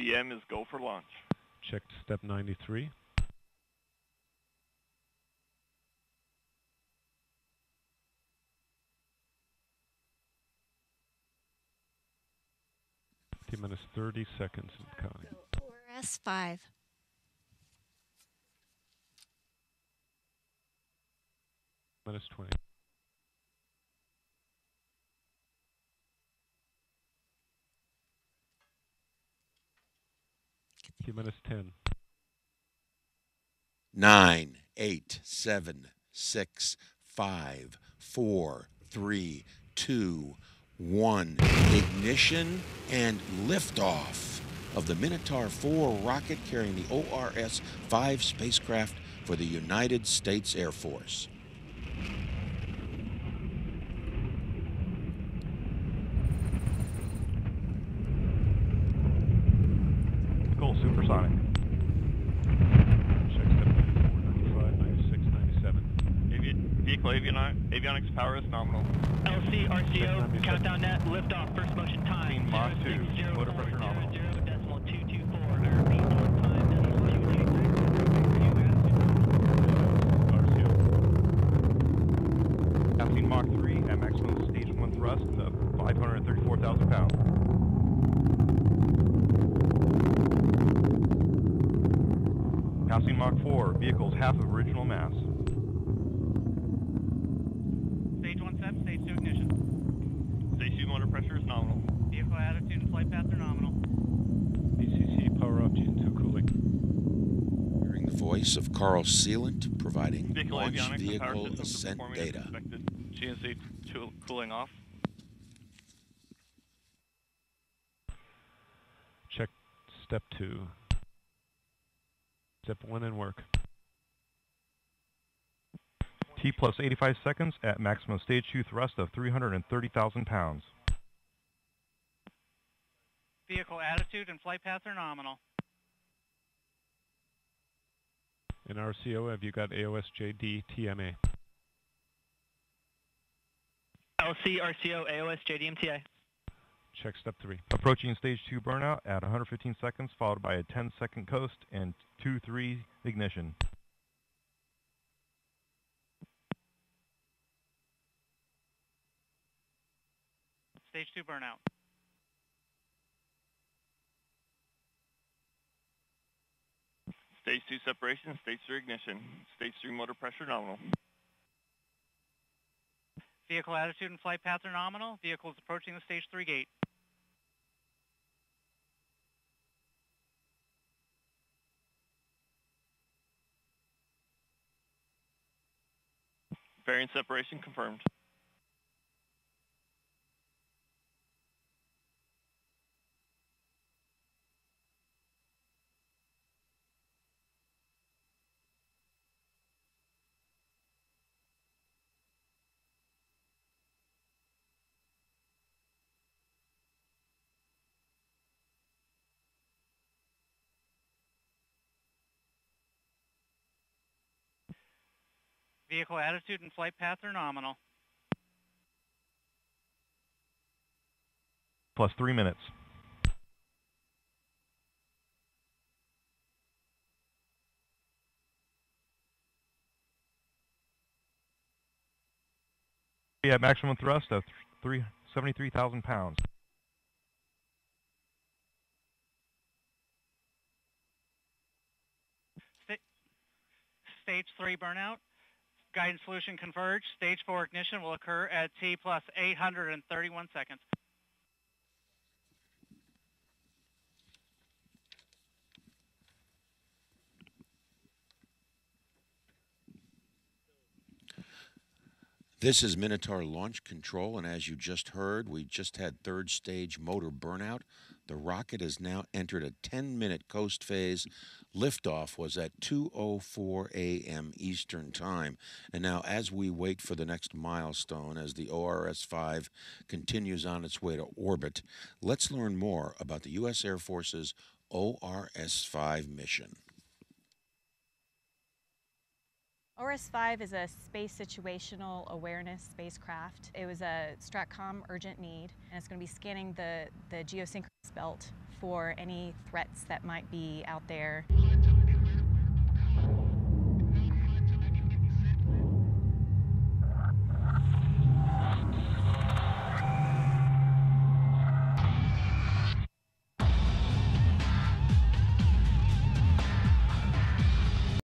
SVM is go for launch. Check step 93. T minus 30 seconds and counting. ORS 5. Minus 20. Minus 10. Nine, eight, seven, six, five, four, three, two, one. Ignition and liftoff of the Minotaur 4 rocket carrying the ORS 5 spacecraft for the United States Air Force. Goal supersonic. Check 94, 95, 96, 97. Avi- vehicle avioni- avionics power is nominal. LC, RCO, countdown net, liftoff, first motion time. Mach 2, motor pressure nominal. 060 decimal 224, airspeed on time, decimal 223. RCO. Passing Mach 3 at maximum stage 1 thrust of 534,000 pounds. Passing Mach 4, vehicles half of original mass. Stage 1 set, stage 2 ignition. Stage 2 motor pressure is nominal. Vehicle attitude and flight paths are nominal. BCC power up Gen 2 cooling. Hearing the voice of Carl Sealant providing Vehicle launch avionics and power vehicle ascent data. expected. GNC cooling off. Check step 2. Step 1 and work. T plus 85 seconds at maximum stage 2 thrust of 330,000 pounds. Vehicle attitude and flight paths are nominal. In RCO, have you got AOS JDMTA? LC, RCO, AOS, JDMTA. Check step 3. Approaching stage 2 burnout at 115 seconds, followed by a 10 second coast and 2-3 ignition. Stage 2 burnout. Stage 2 separation, stage 3 ignition. Stage 3 motor pressure nominal. Vehicle attitude and flight path are nominal. Vehicle is approaching the stage 3 gate. Fairing separation confirmed. Vehicle attitude and flight path are nominal. Plus 3 minutes. We have maximum thrust of three seventy-three thousand pounds. Stage 3 burnout. Guidance solution converged. Stage 4 ignition will occur at T plus 831 seconds. This is Minotaur Launch Control, and as you just heard, we just had third stage motor burnout. The rocket has now entered a 10 minute coast phase. Liftoff was at 2:04 a.m. Eastern Time. And now as we wait for the next milestone as the ORS-5 continues on its way to orbit, let's learn more about the US Air Force's ORS-5 mission. ORS-5 is a space situational awareness spacecraft. It was a STRATCOM urgent need, and it's going to be scanning the, the geosynchronous belt for any threats that might be out there.